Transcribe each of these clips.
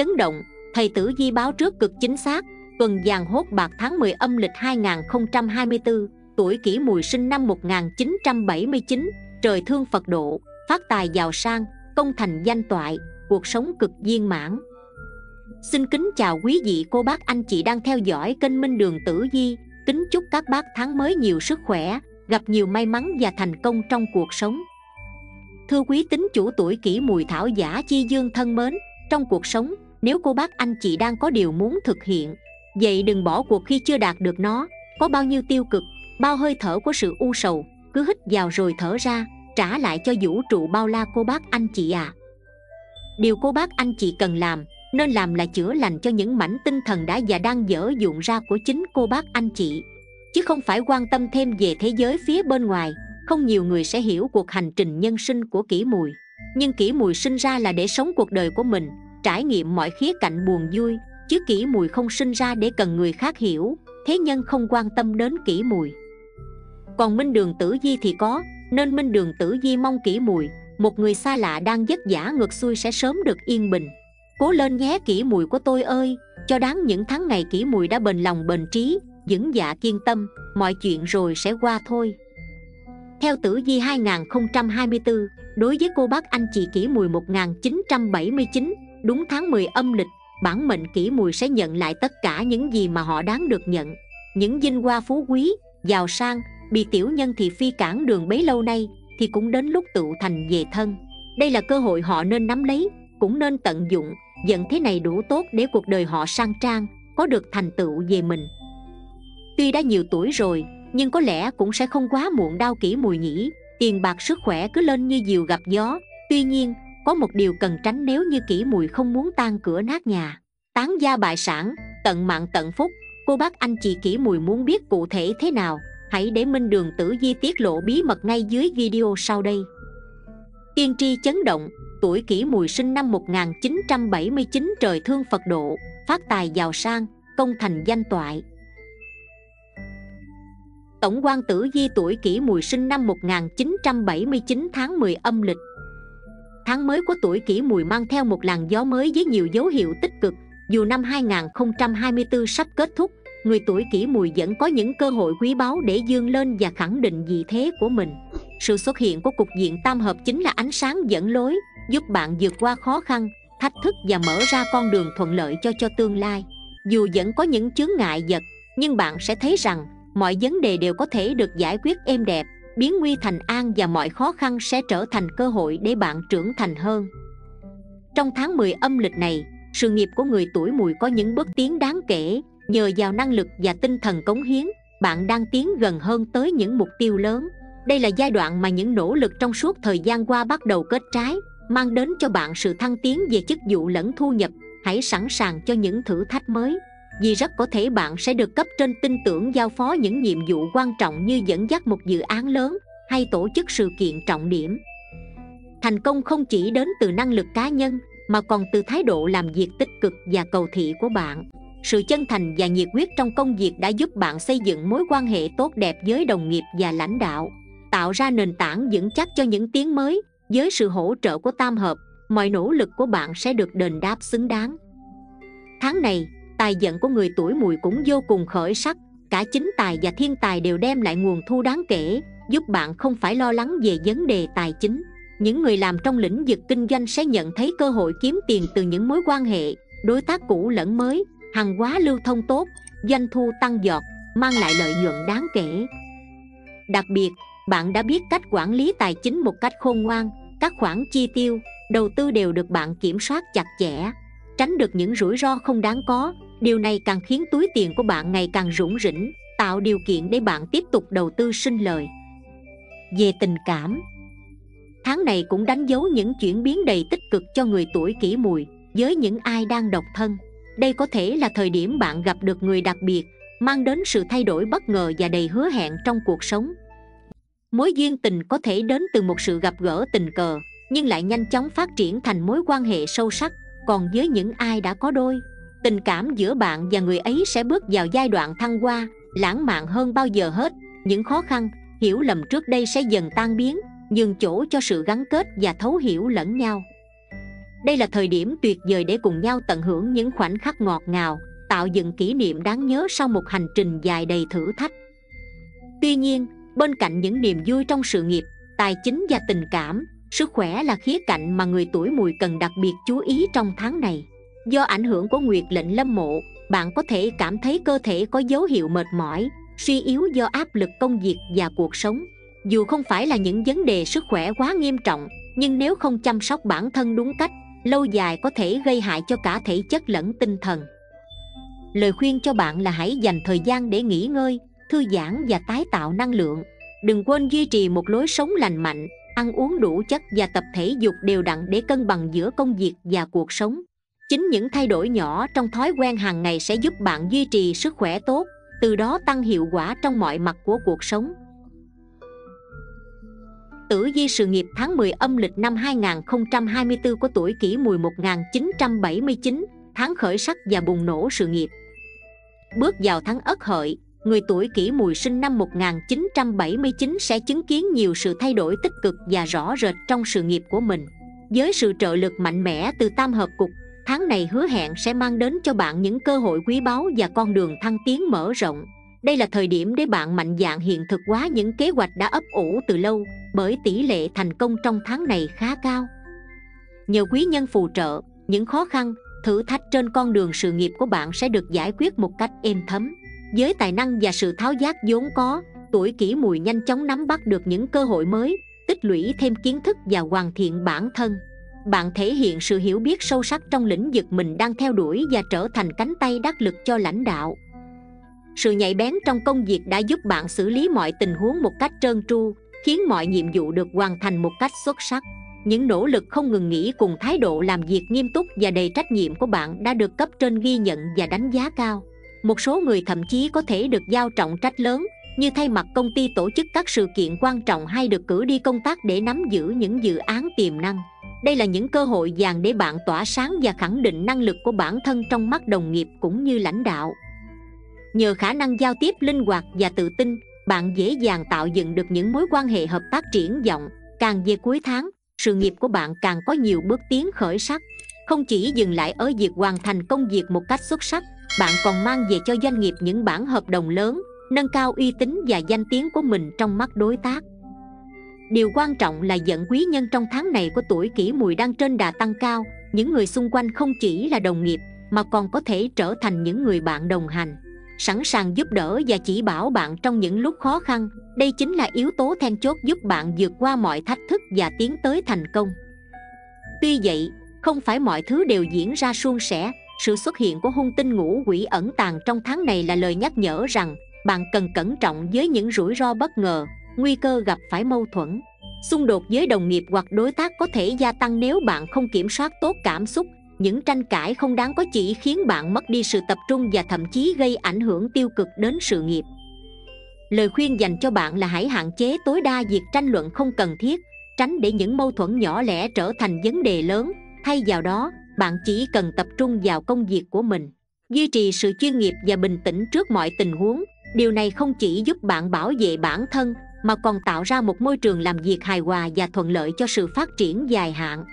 chấn động thầy tử di báo trước cực chính xác tuần vàng hốt bạc tháng 10 âm lịch 2024 tuổi kỷ mùi sinh năm 1979 trời thương Phật độ phát tài giàu sang công thành danh toại cuộc sống cực viên mãn. Xin kính chào quý vị cô bác anh chị đang theo dõi kênh Minh Đường Tử Di. Kính chúc các bác tháng mới nhiều sức khỏe, gặp nhiều may mắn và thành công trong cuộc sống. Thưa quý tín chủ tuổi kỷ mùi thảo giả chi dương thân mến Trong cuộc sống, nếu cô bác anh chị đang có điều muốn thực hiện Vậy đừng bỏ cuộc khi chưa đạt được nó. Có bao nhiêu tiêu cực, bao hơi thở của sự u sầu Cứ hít vào rồi thở ra Trả lại cho vũ trụ bao la cô bác anh chị à Điều cô bác anh chị cần làm Nên làm là chữa lành cho những mảnh tinh thần đã và đang dở dụng ra của chính cô bác anh chị. Chứ không phải quan tâm thêm về thế giới phía bên ngoài Không nhiều người sẽ hiểu cuộc hành trình nhân sinh của kỷ mùi. Nhưng kỷ mùi sinh ra là để sống cuộc đời của mình Trải nghiệm mọi khía cạnh buồn vui, Chứ kỷ mùi không sinh ra để cần người khác hiểu, Thế nhân không quan tâm đến kỷ mùi. Còn minh đường tử di thì có, Nên minh đường tử di mong kỷ mùi, một người xa lạ đang vất vả ngược xuôi sẽ sớm được yên bình. Cố lên nhé kỹ mùi của tôi ơi, cho đáng những tháng ngày kỹ mùi đã bền lòng bền trí, vững dạ kiên tâm, mọi chuyện rồi sẽ qua thôi. Theo tử di 2024 đối với cô bác anh chị kỷ mùi 1979 đúng tháng 10 âm lịch, bản mệnh kỷ mùi sẽ nhận lại tất cả những gì mà họ đáng được nhận. Những vinh hoa phú quý, giàu sang, bị tiểu nhân thị phi cản đường bấy lâu nay thì cũng đến lúc tự thành về thân. Đây là cơ hội họ nên nắm lấy, cũng nên tận dụng, dẫn thế này đủ tốt để cuộc đời họ sang trang, có được thành tựu về mình. Tuy đã nhiều tuổi rồi, nhưng có lẽ cũng sẽ không quá muộn đau kỹ mùi nhỉ. Tiền bạc sức khỏe cứ lên như diều gặp gió. Tuy nhiên có một điều cần tránh nếu như kỹ mùi không muốn tan cửa nát nhà. Tán gia bại sản, tận mạng tận phúc. Cô bác anh chị kỹ mùi muốn biết cụ thể thế nào? Hãy để minh đường tử di tiết lộ bí mật ngay dưới video sau đây. Tiên tri chấn động, tuổi kỷ mùi sinh năm 1979 trời thương Phật độ, phát tài giàu sang, công thành danh toại. Tổng quan tử di tuổi kỷ mùi sinh năm 1979 tháng 10 âm lịch. Tháng mới của tuổi kỷ mùi mang theo một làn gió mới với nhiều dấu hiệu tích cực. Dù năm 2024 sắp kết thúc, người tuổi kỷ mùi vẫn có những cơ hội quý báu để dương lên và khẳng định vị thế của mình. Sự xuất hiện của cục diện tam hợp chính là ánh sáng dẫn lối, giúp bạn vượt qua khó khăn, thách thức và mở ra con đường thuận lợi cho cho tương lai. Dù vẫn có những chướng ngại vật, nhưng bạn sẽ thấy rằng mọi vấn đề đều có thể được giải quyết êm đẹp biến nguy thành an và mọi khó khăn sẽ trở thành cơ hội để bạn trưởng thành hơn. Trong tháng 10 âm lịch này, sự nghiệp của người tuổi mùi có những bước tiến đáng kể. Nhờ vào năng lực và tinh thần cống hiến, bạn đang tiến gần hơn tới những mục tiêu lớn. Đây là giai đoạn mà những nỗ lực trong suốt thời gian qua bắt đầu kết trái, mang đến cho bạn sự thăng tiến về chức vụ lẫn thu nhập. Hãy sẵn sàng cho những thử thách mới vì rất có thể bạn sẽ được cấp trên tin tưởng giao phó những nhiệm vụ quan trọng như dẫn dắt một dự án lớn hay tổ chức sự kiện trọng điểm. Thành công không chỉ đến từ năng lực cá nhân, mà còn từ thái độ làm việc tích cực và cầu thị của bạn. Sự chân thành và nhiệt huyết trong công việc đã giúp bạn xây dựng mối quan hệ tốt đẹp với đồng nghiệp và lãnh đạo, tạo ra nền tảng vững chắc cho những tiếng mới. Với sự hỗ trợ của tam hợp, mọi nỗ lực của bạn sẽ được đền đáp xứng đáng. Tháng này tài vận của người tuổi mùi cũng vô cùng khởi sắc, cả chính tài và thiên tài đều đem lại nguồn thu đáng kể, giúp bạn không phải lo lắng về vấn đề tài chính. Những người làm trong lĩnh vực kinh doanh sẽ nhận thấy cơ hội kiếm tiền từ những mối quan hệ, đối tác cũ lẫn mới, hàng hóa lưu thông tốt, doanh thu tăng giọt mang lại lợi nhuận đáng kể. Đặc biệt, bạn đã biết cách quản lý tài chính một cách khôn ngoan, các khoản chi tiêu, đầu tư đều được bạn kiểm soát chặt chẽ, tránh được những rủi ro không đáng có điều này càng khiến túi tiền của bạn ngày càng rủng rỉnh, tạo điều kiện để bạn tiếp tục đầu tư sinh lời. Về tình cảm, tháng này cũng đánh dấu những chuyển biến đầy tích cực cho người tuổi kỷ mùi, với những ai đang độc thân. Đây có thể là thời điểm bạn gặp được người đặc biệt, mang đến sự thay đổi bất ngờ và đầy hứa hẹn trong cuộc sống. Mối duyên tình có thể đến từ một sự gặp gỡ tình cờ, nhưng lại nhanh chóng phát triển thành mối quan hệ sâu sắc, còn với những ai đã có đôi tình cảm giữa bạn và người ấy sẽ bước vào giai đoạn thăng hoa, lãng mạn hơn bao giờ hết. Những khó khăn, hiểu lầm trước đây sẽ dần tan biến, nhường chỗ cho sự gắn kết và thấu hiểu lẫn nhau. Đây là thời điểm tuyệt vời để cùng nhau tận hưởng những khoảnh khắc ngọt ngào, tạo dựng kỷ niệm đáng nhớ sau một hành trình dài đầy thử thách. Tuy nhiên, bên cạnh những niềm vui trong sự nghiệp, tài chính và tình cảm, sức khỏe là khía cạnh mà người tuổi mùi cần đặc biệt chú ý trong tháng này do ảnh hưởng của nguyệt lệnh lâm mộ, bạn có thể cảm thấy cơ thể có dấu hiệu mệt mỏi, suy yếu do áp lực công việc và cuộc sống. Dù không phải là những vấn đề sức khỏe quá nghiêm trọng, nhưng nếu không chăm sóc bản thân đúng cách, lâu dài có thể gây hại cho cả thể chất lẫn tinh thần. Lời khuyên cho bạn là hãy dành thời gian để nghỉ ngơi, thư giãn và tái tạo năng lượng. Đừng quên duy trì một lối sống lành mạnh, ăn uống đủ chất và tập thể dục đều đặn để cân bằng giữa công việc và cuộc sống chính những thay đổi nhỏ trong thói quen hàng ngày sẽ giúp bạn duy trì sức khỏe tốt từ đó tăng hiệu quả trong mọi mặt của cuộc sống tử vi sự nghiệp tháng 10 âm lịch năm 2024 của tuổi kỷ mùi 1979, tháng khởi sắc và bùng nổ sự nghiệp. Bước vào tháng Ất Hợi, người tuổi kỷ mùi sinh năm 1979 sẽ chứng kiến nhiều sự thay đổi tích cực và rõ rệt trong sự nghiệp của mình. Với sự trợ lực mạnh mẽ từ tam hợp cục, tháng này hứa hẹn sẽ mang đến cho bạn những cơ hội quý báu và con đường thăng tiến mở rộng. Đây là thời điểm để bạn mạnh dạn hiện thực hóa những kế hoạch đã ấp ủ từ lâu, bởi tỷ lệ thành công trong tháng này khá cao. Nhờ quý nhân phù trợ, những khó khăn, thử thách trên con đường sự nghiệp của bạn sẽ được giải quyết một cách êm thấm. Với tài năng và sự tháo giác vốn có, tuổi kỷ mùi nhanh chóng nắm bắt được những cơ hội mới, tích lũy thêm kiến thức và hoàn thiện bản thân bạn thể hiện sự hiểu biết sâu sắc trong lĩnh vực mình đang theo đuổi và trở thành cánh tay đắc lực cho lãnh đạo. Sự nhạy bén trong công việc đã giúp bạn xử lý mọi tình huống một cách trơn tru, khiến mọi nhiệm vụ được hoàn thành một cách xuất sắc. Những nỗ lực không ngừng nghỉ cùng thái độ làm việc nghiêm túc và đầy trách nhiệm của bạn đã được cấp trên ghi nhận và đánh giá cao. Một số người thậm chí có thể được giao trọng trách lớn như thay mặt công ty tổ chức các sự kiện quan trọng hay được cử đi công tác để nắm giữ những dự án tiềm năng. Đây là những cơ hội vàng để bạn tỏa sáng và khẳng định năng lực của bản thân trong mắt đồng nghiệp cũng như lãnh đạo. Nhờ khả năng giao tiếp linh hoạt và tự tin, bạn dễ dàng tạo dựng được những mối quan hệ hợp tác triển vọng. Càng về cuối tháng, sự nghiệp của bạn càng có nhiều bước tiến khởi sắc. Không chỉ dừng lại ở việc hoàn thành công việc một cách xuất sắc, bạn còn mang về cho doanh nghiệp những bản hợp đồng lớn nâng cao uy tín và danh tiếng của mình trong mắt đối tác. Điều quan trọng là dẫn quý nhân trong tháng này của tuổi kỷ mùi đang trên đà tăng cao, những người xung quanh không chỉ là đồng nghiệp, mà còn có thể trở thành những người bạn đồng hành, sẵn sàng giúp đỡ và chỉ bảo bạn trong những lúc khó khăn. Đây chính là yếu tố then chốt giúp bạn vượt qua mọi thách thức và tiến tới thành công. Tuy vậy, không phải mọi thứ đều diễn ra suôn sẻ. Sự xuất hiện của hung tinh ngũ quỷ ẩn tàng trong tháng này là lời nhắc nhở rằng bạn cần cẩn trọng với những rủi ro bất ngờ, nguy cơ gặp phải mâu thuẫn, xung đột với đồng nghiệp hoặc đối tác có thể gia tăng nếu bạn không kiểm soát tốt cảm xúc. Những tranh cãi không đáng có chỉ khiến bạn mất đi sự tập trung và thậm chí gây ảnh hưởng tiêu cực đến sự nghiệp. Lời khuyên dành cho bạn là hãy hạn chế tối đa việc tranh luận không cần thiết, tránh để những mâu thuẫn nhỏ lẻ trở thành vấn đề lớn. Thay vào đó, bạn chỉ cần tập trung vào công việc của mình, duy trì sự chuyên nghiệp và bình tĩnh trước mọi tình huống điều này không chỉ giúp bạn bảo vệ bản thân mà còn tạo ra một môi trường làm việc hài hòa và thuận lợi cho sự phát triển dài hạn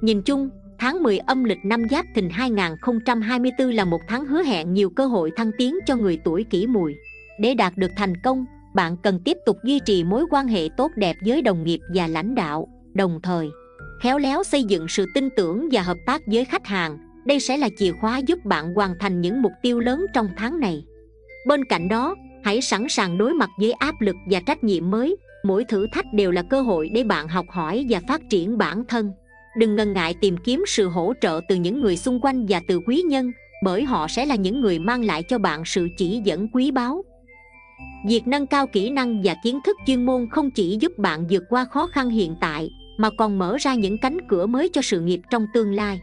nhìn chung Tháng 10 âm lịch năm Giáp Thìn 2024 là một tháng hứa hẹn nhiều cơ hội thăng tiến cho người tuổi kỷ mùi. Để đạt được thành công, bạn cần tiếp tục duy trì mối quan hệ tốt đẹp với đồng nghiệp và lãnh đạo, đồng thời khéo léo xây dựng sự tin tưởng và hợp tác với khách hàng. Đây sẽ là chìa khóa giúp bạn hoàn thành những mục tiêu lớn trong tháng này. Bên cạnh đó, hãy sẵn sàng đối mặt với áp lực và trách nhiệm mới. Mỗi thử thách đều là cơ hội để bạn học hỏi và phát triển bản thân. Đừng ngần ngại tìm kiếm sự hỗ trợ từ những người xung quanh và từ quý nhân bởi họ sẽ là những người mang lại cho bạn sự chỉ dẫn quý báu. Việc nâng cao kỹ năng và kiến thức chuyên môn không chỉ giúp bạn vượt qua khó khăn hiện tại mà còn mở ra những cánh cửa mới cho sự nghiệp trong tương lai.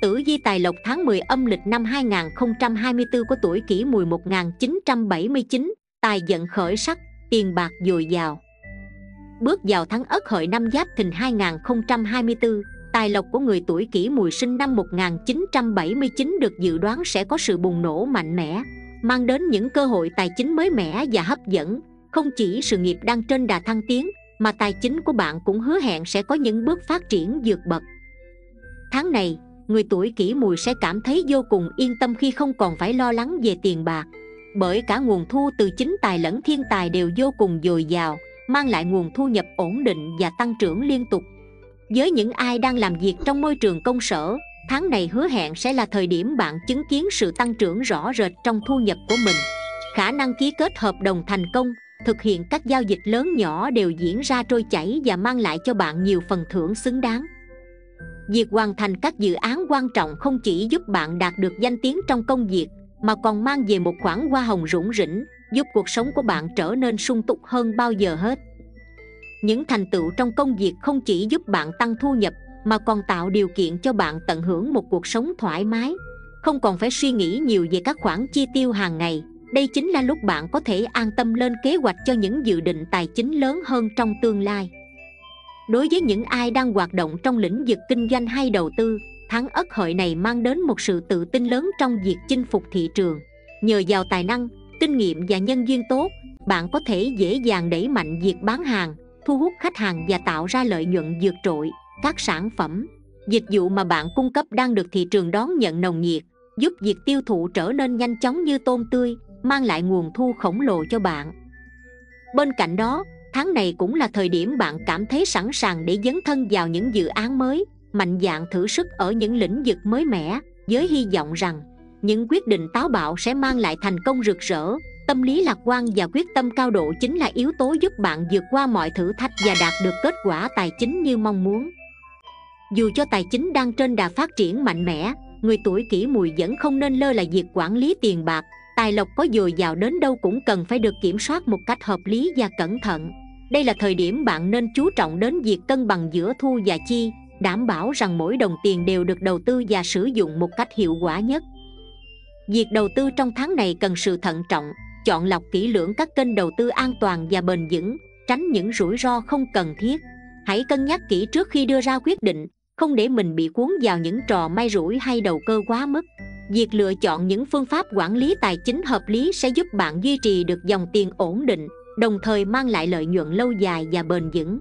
Tử vi tài lộc tháng 10 âm lịch năm 2024 của tuổi kỷ mùi 1979, tài vận khởi sắc, tiền bạc dồi dào bước vào tháng Ất Hợi năm Giáp Thìn 2024, tài lộc của người tuổi kỷ mùi sinh năm 1979 được dự đoán sẽ có sự bùng nổ mạnh mẽ, mang đến những cơ hội tài chính mới mẻ và hấp dẫn. Không chỉ sự nghiệp đang trên đà thăng tiến, mà tài chính của bạn cũng hứa hẹn sẽ có những bước phát triển vượt bậc tháng này người tuổi kỷ mùi sẽ cảm thấy vô cùng yên tâm khi không còn phải lo lắng về tiền bạc. Bởi cả nguồn thu từ chính tài lẫn thiên tài đều vô cùng dồi dào, mang lại nguồn thu nhập ổn định và tăng trưởng liên tục. Với những ai đang làm việc trong môi trường công sở, tháng này hứa hẹn sẽ là thời điểm bạn chứng kiến sự tăng trưởng rõ rệt trong thu nhập của mình. Khả năng ký kết hợp đồng thành công, thực hiện các giao dịch lớn nhỏ đều diễn ra trôi chảy và mang lại cho bạn nhiều phần thưởng xứng đáng việc hoàn thành các dự án quan trọng không chỉ giúp bạn đạt được danh tiếng trong công việc, mà còn mang về một khoản hoa hồng rủng rỉnh, giúp cuộc sống của bạn trở nên sung túc hơn bao giờ hết. Những thành tựu trong công việc không chỉ giúp bạn tăng thu nhập, mà còn tạo điều kiện cho bạn tận hưởng một cuộc sống thoải mái. Không còn phải suy nghĩ nhiều về các khoản chi tiêu hàng ngày, đây chính là lúc bạn có thể an tâm lên kế hoạch cho những dự định tài chính lớn hơn trong tương lai đối với những ai đang hoạt động trong lĩnh vực kinh doanh hay đầu tư tháng ất hợi này mang đến một sự tự tin lớn trong việc chinh phục thị trường. Nhờ vào tài năng, kinh nghiệm và nhân duyên tốt, bạn có thể dễ dàng đẩy mạnh việc bán hàng, thu hút khách hàng và tạo ra lợi nhuận vượt trội. Các sản phẩm, dịch vụ mà bạn cung cấp đang được thị trường đón nhận nồng nhiệt, giúp việc tiêu thụ trở nên nhanh chóng như tôm tươi, mang lại nguồn thu khổng lồ cho bạn. Bên cạnh đó tháng này cũng là thời điểm bạn cảm thấy sẵn sàng để dấn thân vào những dự án mới, mạnh dạn thử sức ở những lĩnh vực mới mẻ, với hy vọng rằng, những quyết định táo bạo sẽ mang lại thành công rực rỡ. Tâm lý lạc quan và quyết tâm cao độ chính là yếu tố giúp bạn vượt qua mọi thử thách và đạt được kết quả tài chính như mong muốn. Dù cho tài chính đang trên đà phát triển mạnh mẽ, người tuổi kỷ mùi vẫn không nên lơ là việc quản lý tiền bạc. Tài lộc có dồi dào đến đâu cũng cần phải được kiểm soát một cách hợp lý và cẩn thận đây là thời điểm bạn nên chú trọng đến việc cân bằng giữa thu và chi, đảm bảo rằng mỗi đồng tiền đều được đầu tư và sử dụng một cách hiệu quả nhất. Việc đầu tư trong tháng này cần sự thận trọng, chọn lọc kỹ lưỡng các kênh đầu tư an toàn và bền vững, tránh những rủi ro không cần thiết. Hãy cân nhắc kỹ trước khi đưa ra quyết định, không để mình bị cuốn vào những trò may rủi hay đầu cơ quá mức. Việc lựa chọn những phương pháp quản lý tài chính hợp lý sẽ giúp bạn duy trì được dòng tiền ổn định đồng thời mang lại lợi nhuận lâu dài và bền vững.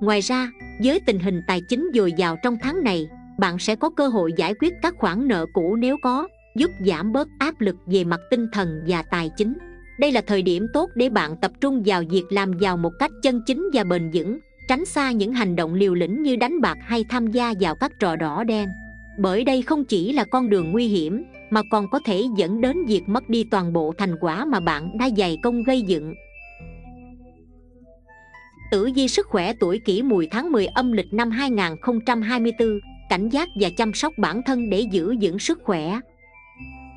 Ngoài ra, với tình hình tài chính dồi dào trong tháng này, bạn sẽ có cơ hội giải quyết các khoản nợ cũ nếu có, giúp giảm bớt áp lực về mặt tinh thần và tài chính. Đây là thời điểm tốt để bạn tập trung vào việc làm giàu một cách chân chính và bền vững, tránh xa những hành động liều lĩnh như đánh bạc hay tham gia vào các trò đỏ đen. Bởi đây không chỉ là con đường nguy hiểm mà còn có thể dẫn đến việc mất đi toàn bộ thành quả mà bạn đã dày công gây dựng. Tử vi sức khỏe tuổi kỷ mùi tháng 10 âm lịch năm 2024 Cảnh giác và chăm sóc bản thân để giữ vững sức khỏe.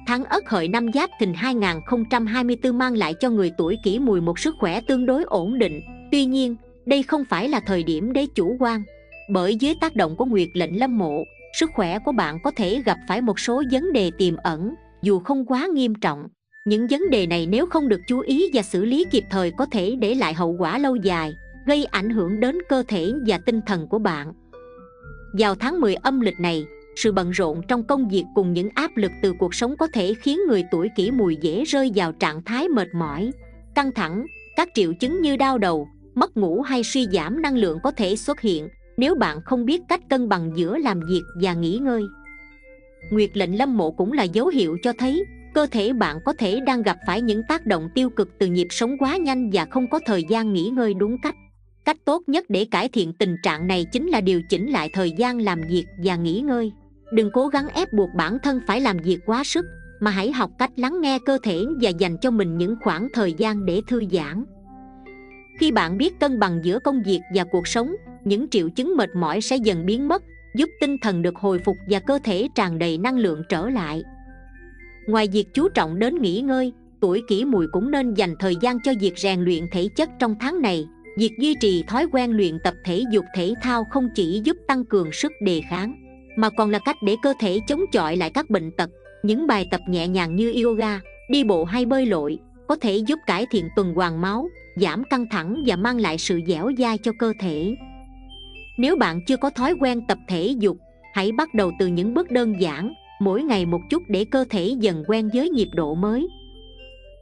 Tháng Ất Hợi năm Giáp Thìn 2024 mang lại cho người tuổi kỷ mùi một sức khỏe tương đối ổn định. Tuy nhiên, đây không phải là thời điểm để chủ quan Bởi dưới tác động của Nguyệt lệnh lâm mộ Sức khỏe của bạn có thể gặp phải một số vấn đề tiềm ẩn, Dù không quá nghiêm trọng. Những vấn đề này nếu không được chú ý và xử lý kịp thời có thể để lại hậu quả lâu dài, Gây ảnh hưởng đến cơ thể và tinh thần của bạn. Vào tháng 10 âm lịch này, sự bận rộn trong công việc cùng những áp lực từ cuộc sống có thể khiến người tuổi kỷ mùi dễ rơi vào trạng thái mệt mỏi, căng thẳng, các triệu chứng như đau đầu, mất ngủ hay suy giảm năng lượng có thể xuất hiện nếu bạn không biết cách cân bằng giữa làm việc và nghỉ ngơi, nguyệt lệnh lâm mộ cũng là dấu hiệu cho thấy cơ thể bạn có thể đang gặp phải những tác động tiêu cực từ nhịp sống quá nhanh và không có thời gian nghỉ ngơi đúng cách. Cách tốt nhất để cải thiện tình trạng này chính là điều chỉnh lại thời gian làm việc và nghỉ ngơi. Đừng cố gắng ép buộc bản thân phải làm việc quá sức, mà hãy học cách lắng nghe cơ thể và dành cho mình những khoảng thời gian để thư giãn. Khi bạn biết cân bằng giữa công việc và cuộc sống những triệu chứng mệt mỏi sẽ dần biến mất, giúp tinh thần được hồi phục và cơ thể tràn đầy năng lượng trở lại. Ngoài việc chú trọng đến nghỉ ngơi, tuổi kỷ mùi cũng nên dành thời gian cho việc rèn luyện thể chất trong tháng này. Việc duy trì thói quen luyện tập thể dục thể thao không chỉ giúp tăng cường sức đề kháng, mà còn là cách để cơ thể chống chọi lại các bệnh tật. Những bài tập nhẹ nhàng như yoga, đi bộ hay bơi lội có thể giúp cải thiện tuần hoàn máu, giảm căng thẳng và mang lại sự dẻo dai cho cơ thể nếu bạn chưa có thói quen tập thể dục, hãy bắt đầu từ những bước đơn giản, mỗi ngày một chút để cơ thể dần quen với nhịp độ mới.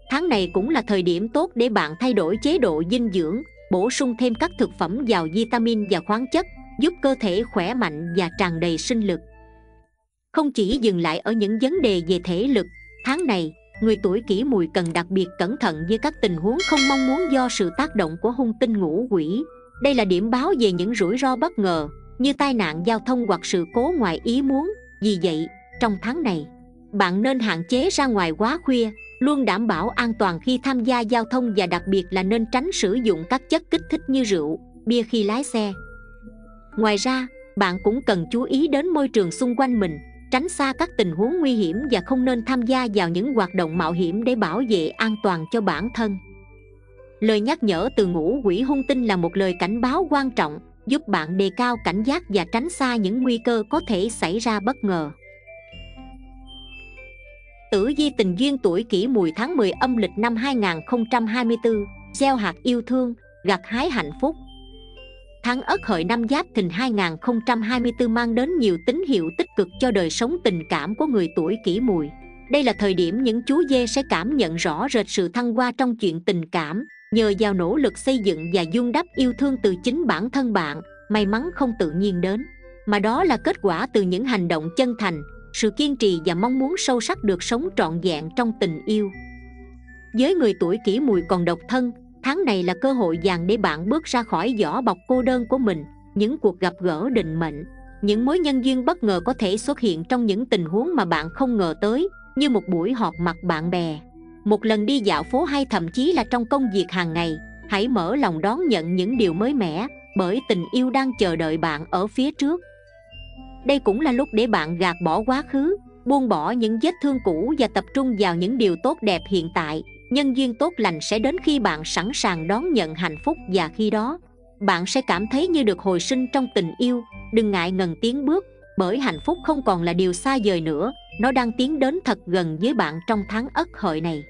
Tháng này cũng là thời điểm tốt để bạn thay đổi chế độ dinh dưỡng, bổ sung thêm các thực phẩm giàu vitamin và khoáng chất, giúp cơ thể khỏe mạnh và tràn đầy sinh lực. Không chỉ dừng lại ở những vấn đề về thể lực, tháng này, người tuổi kỷ mùi cần đặc biệt cẩn thận với các tình huống không mong muốn do sự tác động của hung tinh ngũ quỷ đây là điểm báo về những rủi ro bất ngờ như tai nạn giao thông hoặc sự cố ngoài ý muốn. Vì vậy, trong tháng này, bạn nên hạn chế ra ngoài quá khuya, luôn đảm bảo an toàn khi tham gia giao thông và đặc biệt là nên tránh sử dụng các chất kích thích như rượu, bia khi lái xe. Ngoài ra, bạn cũng cần chú ý đến môi trường xung quanh mình, tránh xa các tình huống nguy hiểm và không nên tham gia vào những hoạt động mạo hiểm để bảo vệ an toàn cho bản thân lời nhắc nhở từ ngũ quỷ hung tinh là một lời cảnh báo quan trọng giúp bạn đề cao cảnh giác và tránh xa những nguy cơ có thể xảy ra bất ngờ. Tử vi tình duyên tuổi kỷ mùi tháng 10 âm lịch năm 2024 Gieo hạt yêu thương, gặt hái hạnh phúc. Tháng Ất Hợi năm Giáp Thìn 2024 mang đến nhiều tín hiệu tích cực cho đời sống tình cảm của người tuổi kỷ mùi. Đây là thời điểm những chú dê sẽ cảm nhận rõ rệt sự thăng hoa trong chuyện tình cảm, nhờ vào nỗ lực xây dựng và dung đắp yêu thương từ chính bản thân bạn, may mắn không tự nhiên đến, mà đó là kết quả từ những hành động chân thành, sự kiên trì và mong muốn sâu sắc được sống trọn vẹn trong tình yêu. Với người tuổi kỷ mùi còn độc thân, tháng này là cơ hội vàng để bạn bước ra khỏi vỏ bọc cô đơn của mình những cuộc gặp gỡ định mệnh những mối nhân duyên bất ngờ có thể xuất hiện trong những tình huống mà bạn không ngờ tới như một buổi họp mặt bạn bè một lần đi dạo phố hay thậm chí là trong công việc hàng ngày, hãy mở lòng đón nhận những điều mới mẻ bởi tình yêu đang chờ đợi bạn ở phía trước. Đây cũng là lúc để bạn gạt bỏ quá khứ, buông bỏ những vết thương cũ và tập trung vào những điều tốt đẹp hiện tại. Nhân duyên tốt lành sẽ đến khi bạn sẵn sàng đón nhận hạnh phúc và khi đó, bạn sẽ cảm thấy như được hồi sinh trong tình yêu. Đừng ngại ngần tiến bước, bởi hạnh phúc không còn là điều xa vời nữa, nó đang tiến đến thật gần với bạn trong tháng ất hợi này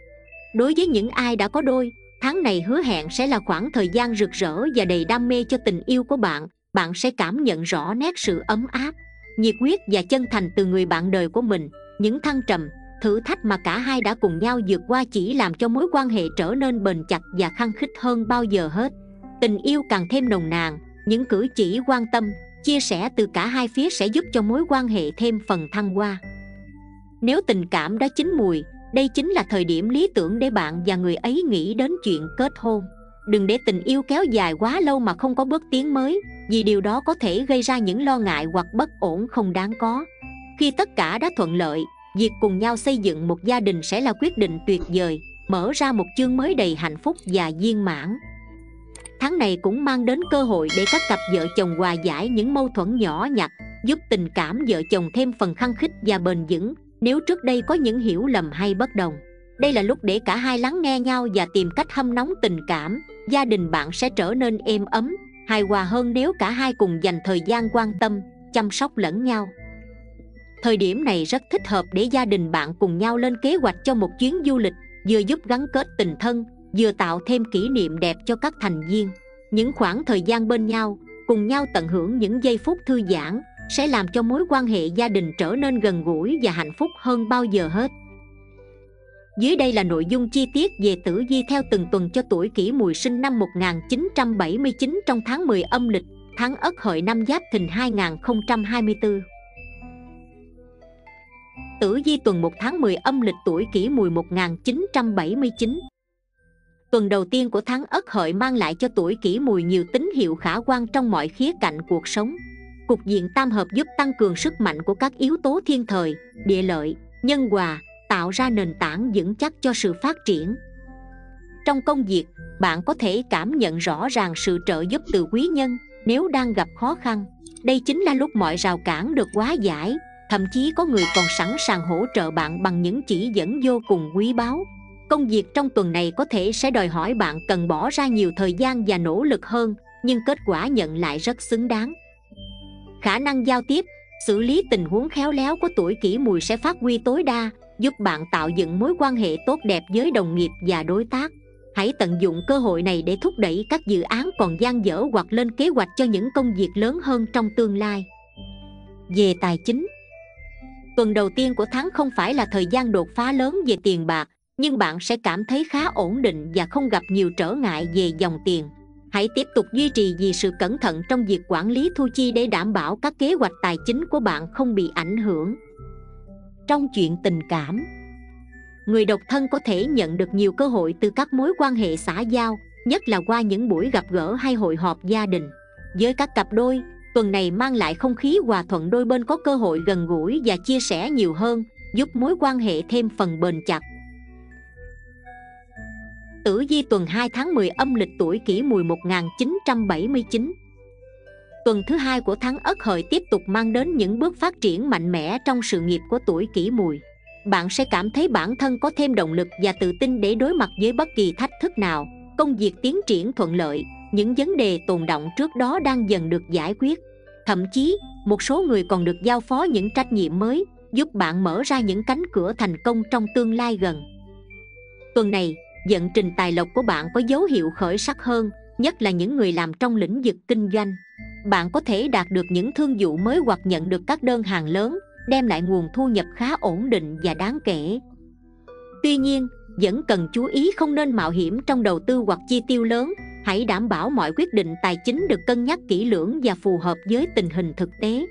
đối với những ai đã có đôi, tháng này hứa hẹn sẽ là khoảng thời gian rực rỡ và đầy đam mê cho tình yêu của bạn. Bạn sẽ cảm nhận rõ nét sự ấm áp, nhiệt huyết và chân thành từ người bạn đời của mình. Những thăng trầm, thử thách mà cả hai đã cùng nhau vượt qua chỉ làm cho mối quan hệ trở nên bền chặt và khăng khít hơn bao giờ hết. Tình yêu càng thêm nồng nàn, những cử chỉ quan tâm, chia sẻ từ cả hai phía sẽ giúp cho mối quan hệ thêm phần thăng hoa. Nếu tình cảm đã chín mùi đây chính là thời điểm lý tưởng để bạn và người ấy nghĩ đến chuyện kết hôn. Đừng để tình yêu kéo dài quá lâu mà không có bước tiến mới, vì điều đó có thể gây ra những lo ngại hoặc bất ổn không đáng có. Khi tất cả đã thuận lợi, việc cùng nhau xây dựng một gia đình sẽ là quyết định tuyệt vời, mở ra một chương mới đầy hạnh phúc và viên mãn. Tháng này cũng mang đến cơ hội để các cặp vợ chồng hòa giải những mâu thuẫn nhỏ nhặt, giúp tình cảm vợ chồng thêm phần khăng khít và bền vững nếu trước đây có những hiểu lầm hay bất đồng, đây là lúc để cả hai lắng nghe nhau và tìm cách hâm nóng tình cảm. Gia đình bạn sẽ trở nên êm ấm, hài hòa hơn nếu cả hai cùng dành thời gian quan tâm, chăm sóc lẫn nhau. Thời điểm này rất thích hợp để gia đình bạn cùng nhau lên kế hoạch cho một chuyến du lịch, vừa giúp gắn kết tình thân, vừa tạo thêm kỷ niệm đẹp cho các thành viên. Những khoảng thời gian bên nhau, cùng nhau tận hưởng những giây phút thư giãn sẽ làm cho mối quan hệ gia đình trở nên gần gũi và hạnh phúc hơn bao giờ hết. Dưới đây là nội dung chi tiết về tử vi theo từng tuần cho tuổi kỷ mùi sinh năm 1979 trong tháng 10 âm lịch, tháng Ất Hợi năm Giáp Thìn 2024. Tử vi tuần 1 tháng 10 âm lịch tuổi kỷ mùi 1979 Tuần đầu tiên của tháng Ất Hợi mang lại cho tuổi kỷ mùi nhiều tín hiệu khả quan trong mọi khía cạnh cuộc sống. Cục diện tam hợp giúp tăng cường sức mạnh của các yếu tố thiên thời, địa lợi, nhân hòa Tạo ra nền tảng vững chắc cho sự phát triển. Trong công việc, bạn có thể cảm nhận rõ ràng sự trợ giúp từ quý nhân nếu đang gặp khó khăn. Đây chính là lúc mọi rào cản được hóa giải thậm chí có người còn sẵn sàng hỗ trợ bạn bằng những chỉ dẫn vô cùng quý báu. Công việc trong tuần này có thể sẽ đòi hỏi bạn cần bỏ ra nhiều thời gian và nỗ lực hơn nhưng kết quả nhận lại rất xứng đáng khả năng giao tiếp, xử lý tình huống khéo léo của tuổi kỷ mùi sẽ phát huy tối đa, giúp bạn tạo dựng mối quan hệ tốt đẹp với đồng nghiệp và đối tác. Hãy tận dụng cơ hội này để thúc đẩy các dự án còn dang dở hoặc lên kế hoạch cho những công việc lớn hơn trong tương lai. Về tài chính, tuần đầu tiên của tháng không phải là thời gian đột phá lớn về tiền bạc, nhưng bạn sẽ cảm thấy khá ổn định và không gặp nhiều trở ngại về dòng tiền hãy tiếp tục duy trì vì sự cẩn thận trong việc quản lý thu chi để đảm bảo các kế hoạch tài chính của bạn không bị ảnh hưởng. Trong chuyện tình cảm, người độc thân có thể nhận được nhiều cơ hội từ các mối quan hệ xã giao, nhất là qua những buổi gặp gỡ hay hội họp gia đình. Với các cặp đôi, tuần này mang lại không khí hòa thuận đôi bên có cơ hội gần gũi và chia sẻ nhiều hơn, giúp mối quan hệ thêm phần bền chặt. Tử Vi tuần 2 tháng 10 âm lịch tuổi kỷ mùi 1979 Tuần thứ hai của tháng Ất Hợi tiếp tục mang đến những bước phát triển mạnh mẽ trong sự nghiệp của tuổi kỷ mùi Bạn sẽ cảm thấy bản thân có thêm động lực và tự tin để đối mặt với bất kỳ thách thức nào Công việc tiến triển thuận lợi, những vấn đề tồn động trước đó đang dần được giải quyết. Thậm chí, một số người còn được giao phó những trách nhiệm mới Giúp bạn mở ra những cánh cửa thành công trong tương lai gần. Tuần này, vận trình tài lộc của bạn có dấu hiệu khởi sắc hơn, nhất là những người làm trong lĩnh vực kinh doanh. Bạn có thể đạt được những thương vụ mới hoặc nhận được các đơn hàng lớn, đem lại nguồn thu nhập khá ổn định và đáng kể. Tuy nhiên, vẫn cần chú ý không nên mạo hiểm trong đầu tư hoặc chi tiêu lớn, hãy đảm bảo mọi quyết định tài chính được cân nhắc kỹ lưỡng và phù hợp với tình hình thực tế.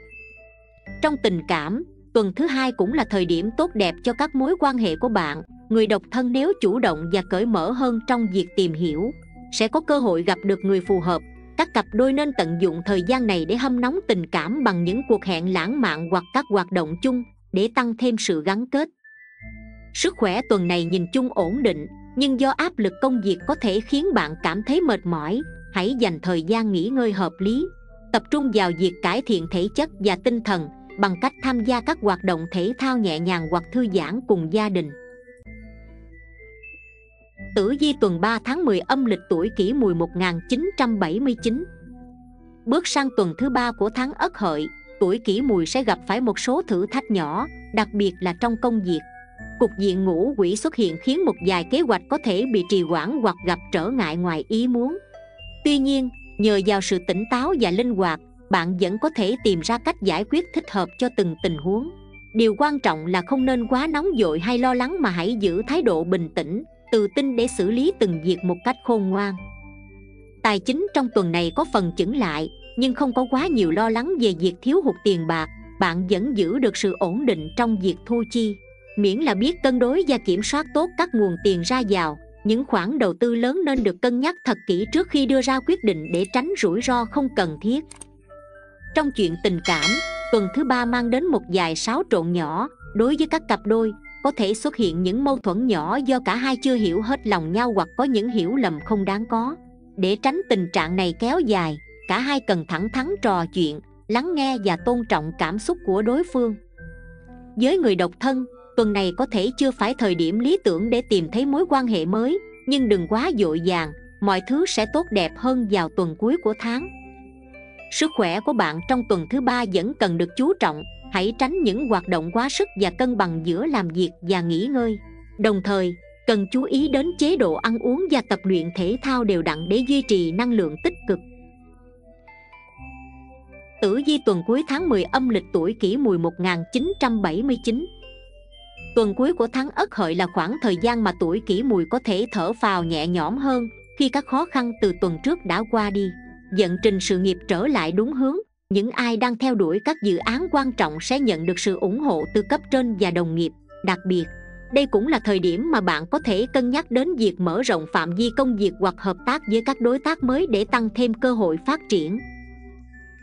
Trong tình cảm tuần thứ hai cũng là thời điểm tốt đẹp cho các mối quan hệ của bạn. Người độc thân nếu chủ động và cởi mở hơn trong việc tìm hiểu, sẽ có cơ hội gặp được người phù hợp. Các cặp đôi nên tận dụng thời gian này để hâm nóng tình cảm bằng những cuộc hẹn lãng mạn hoặc các hoạt động chung để tăng thêm sự gắn kết. Sức khỏe tuần này nhìn chung ổn định, nhưng do áp lực công việc có thể khiến bạn cảm thấy mệt mỏi, hãy dành thời gian nghỉ ngơi hợp lý. Tập trung vào việc cải thiện thể chất và tinh thần bằng cách tham gia các hoạt động thể thao nhẹ nhàng hoặc thư giãn cùng gia đình. Tử Vi tuần 3 tháng 10 âm lịch tuổi kỷ mùi 1979 Bước sang tuần thứ ba của tháng Ất Hợi Tuổi kỷ mùi sẽ gặp phải một số thử thách nhỏ Đặc biệt là trong công việc. Cục diện ngũ quỷ xuất hiện khiến một vài kế hoạch có thể bị trì hoãn hoặc gặp trở ngại ngoài ý muốn. Tuy nhiên, nhờ vào sự tỉnh táo và linh hoạt bạn vẫn có thể tìm ra cách giải quyết thích hợp cho từng tình huống. Điều quan trọng là không nên quá nóng vội hay lo lắng mà hãy giữ thái độ bình tĩnh, tự tin để xử lý từng việc một cách khôn ngoan. Tài chính trong tuần này có phần chững lại, nhưng không có quá nhiều lo lắng về việc thiếu hụt tiền bạc, bạn vẫn giữ được sự ổn định trong việc thu chi. Miễn là biết cân đối và kiểm soát tốt các nguồn tiền ra vào, những khoản đầu tư lớn nên được cân nhắc thật kỹ trước khi đưa ra quyết định để tránh rủi ro không cần thiết trong chuyện tình cảm, tuần thứ ba mang đến một vài xáo trộn nhỏ đối với các cặp đôi. Có thể xuất hiện những mâu thuẫn nhỏ do cả hai chưa hiểu hết lòng nhau hoặc có những hiểu lầm không đáng có. Để tránh tình trạng này kéo dài, cả hai cần thẳng thắn trò chuyện, lắng nghe và tôn trọng cảm xúc của đối phương. Với người độc thân, tuần này có thể chưa phải thời điểm lý tưởng để tìm thấy mối quan hệ mới, nhưng đừng quá dội vàng mọi thứ sẽ tốt đẹp hơn vào tuần cuối của tháng sức khỏe của bạn trong tuần thứ ba vẫn cần được chú trọng. Hãy tránh những hoạt động quá sức và cân bằng giữa làm việc và nghỉ ngơi. Đồng thời, cần chú ý đến chế độ ăn uống và tập luyện thể thao đều đặn để duy trì năng lượng tích cực. Tử vi tuần cuối tháng 10 âm lịch tuổi kỷ mùi 1979 Tuần cuối của tháng Ất Hợi là khoảng thời gian mà tuổi kỷ mùi có thể thở phào nhẹ nhõm hơn khi các khó khăn từ tuần trước đã qua đi. Dẫn trình sự nghiệp trở lại đúng hướng, những ai đang theo đuổi các dự án quan trọng sẽ nhận được sự ủng hộ từ cấp trên và đồng nghiệp. Đặc biệt, đây cũng là thời điểm mà bạn có thể cân nhắc đến việc mở rộng phạm vi công việc hoặc hợp tác với các đối tác mới để tăng thêm cơ hội phát triển.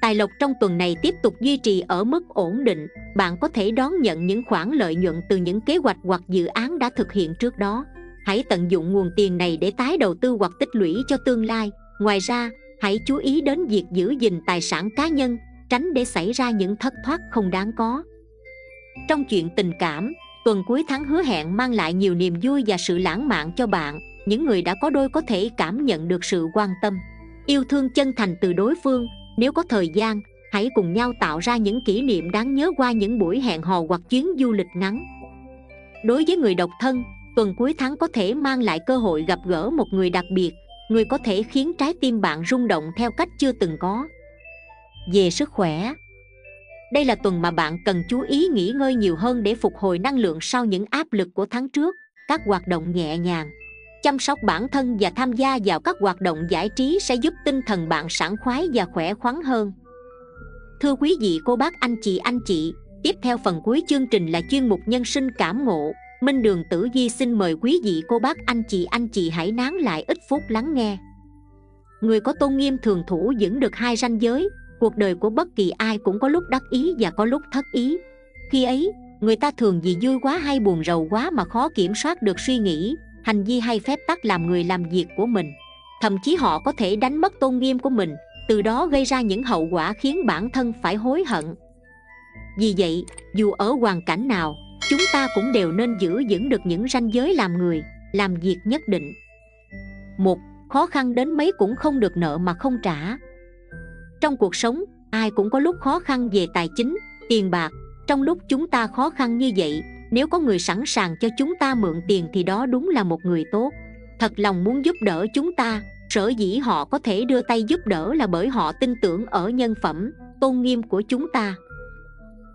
Tài lộc trong tuần này tiếp tục duy trì ở mức ổn định, bạn có thể đón nhận những khoản lợi nhuận từ những kế hoạch hoặc dự án đã thực hiện trước đó. Hãy tận dụng nguồn tiền này để tái đầu tư hoặc tích lũy cho tương lai. Ngoài ra hãy chú ý đến việc giữ gìn tài sản cá nhân, tránh để xảy ra những thất thoát không đáng có. Trong chuyện tình cảm, tuần cuối tháng hứa hẹn mang lại nhiều niềm vui và sự lãng mạn cho bạn, những người đã có đôi có thể cảm nhận được sự quan tâm, yêu thương chân thành từ đối phương. Nếu có thời gian, hãy cùng nhau tạo ra những kỷ niệm đáng nhớ qua những buổi hẹn hò hoặc chuyến du lịch ngắn. Đối với người độc thân, tuần cuối tháng có thể mang lại cơ hội gặp gỡ một người đặc biệt người có thể khiến trái tim bạn rung động theo cách chưa từng có. Về sức khỏe, đây là tuần mà bạn cần chú ý nghỉ ngơi nhiều hơn để phục hồi năng lượng sau những áp lực của tháng trước, các hoạt động nhẹ nhàng. Chăm sóc bản thân và tham gia vào các hoạt động giải trí sẽ giúp tinh thần bạn sảng khoái và khỏe khoắn hơn. Thưa quý vị, cô bác, anh chị anh chị, tiếp theo phần cuối chương trình là chuyên mục nhân sinh cảm ngộ minh đường tử di xin mời quý vị, cô bác, anh chị anh chị hãy nán lại ít phút lắng nghe. Người có tôn nghiêm thường thủ vững được hai ranh giới, cuộc đời của bất kỳ ai cũng có lúc đắc ý và có lúc thất ý. Khi ấy, người ta thường vì vui quá hay buồn rầu quá mà khó kiểm soát được suy nghĩ, hành vi hay phép tắc làm người làm việc của mình. Thậm chí họ có thể đánh mất tôn nghiêm của mình, từ đó gây ra những hậu quả khiến bản thân phải hối hận. Vì vậy, dù ở hoàn cảnh nào chúng ta cũng đều nên giữ vững được những ranh giới làm người, làm việc nhất định. Một, khó khăn đến mấy cũng không được nợ mà không trả. Trong cuộc sống, ai cũng có lúc khó khăn về tài chính, tiền bạc. Trong lúc chúng ta khó khăn như vậy, nếu có người sẵn sàng cho chúng ta mượn tiền thì đó đúng là một người tốt. Thật lòng muốn giúp đỡ chúng ta, sở dĩ họ có thể đưa tay giúp đỡ là bởi họ tin tưởng ở nhân phẩm, tôn nghiêm của chúng ta.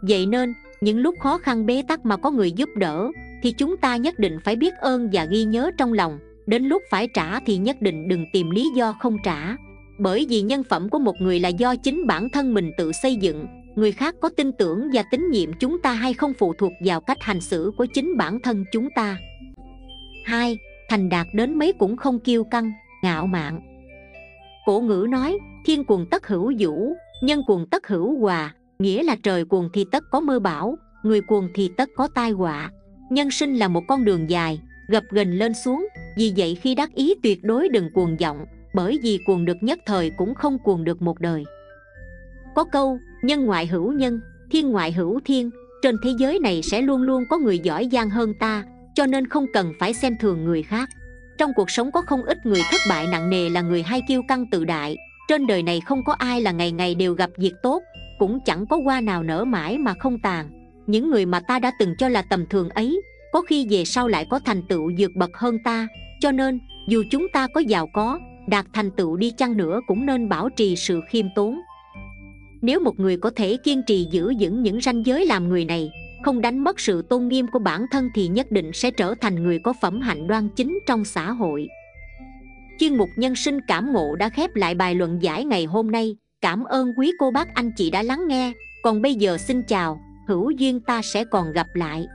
Vậy nên những lúc khó khăn bế tắc mà có người giúp đỡ, thì chúng ta nhất định phải biết ơn và ghi nhớ trong lòng. Đến lúc phải trả thì nhất định đừng tìm lý do không trả. Bởi vì nhân phẩm của một người là do chính bản thân mình tự xây dựng. Người khác có tin tưởng và tín nhiệm chúng ta hay không phụ thuộc vào cách hành xử của chính bản thân chúng ta. Hai, thành đạt đến mấy cũng không kiêu căng, ngạo mạn. Cổ ngữ nói, thiên cuồng tất hữu vũ, nhân cuồng tất hữu hòa nghĩa là trời cuồng thì tất có mưa bão, người cuồng thì tất có tai họa. Nhân sinh là một con đường dài, gập ghềnh lên xuống, vì vậy khi đắc ý tuyệt đối đừng cuồng vọng, bởi vì cuồng được nhất thời cũng không cuồng được một đời. Có câu, nhân ngoại hữu nhân, thiên ngoại hữu thiên. Trên thế giới này sẽ luôn luôn có người giỏi giang hơn ta, cho nên không cần phải xem thường người khác. Trong cuộc sống có không ít người thất bại nặng nề là người hay kiêu căng tự đại, trên đời này không có ai là ngày ngày đều gặp việc tốt cũng chẳng có hoa nào nở mãi mà không tàn. Những người mà ta đã từng cho là tầm thường ấy, có khi về sau lại có thành tựu vượt bậc hơn ta. Cho nên, dù chúng ta có giàu có, đạt thành tựu đi chăng nữa cũng nên bảo trì sự khiêm tốn. Nếu một người có thể kiên trì giữ vững những ranh giới làm người này, không đánh mất sự tôn nghiêm của bản thân thì nhất định sẽ trở thành người có phẩm hạnh đoan chính trong xã hội. Chuyên mục nhân sinh cảm ngộ đã khép lại bài luận giải ngày hôm nay cảm ơn quý cô bác anh chị đã lắng nghe. Còn bây giờ xin chào, hữu duyên ta sẽ còn gặp lại.